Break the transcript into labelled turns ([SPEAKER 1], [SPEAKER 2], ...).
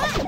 [SPEAKER 1] Ah!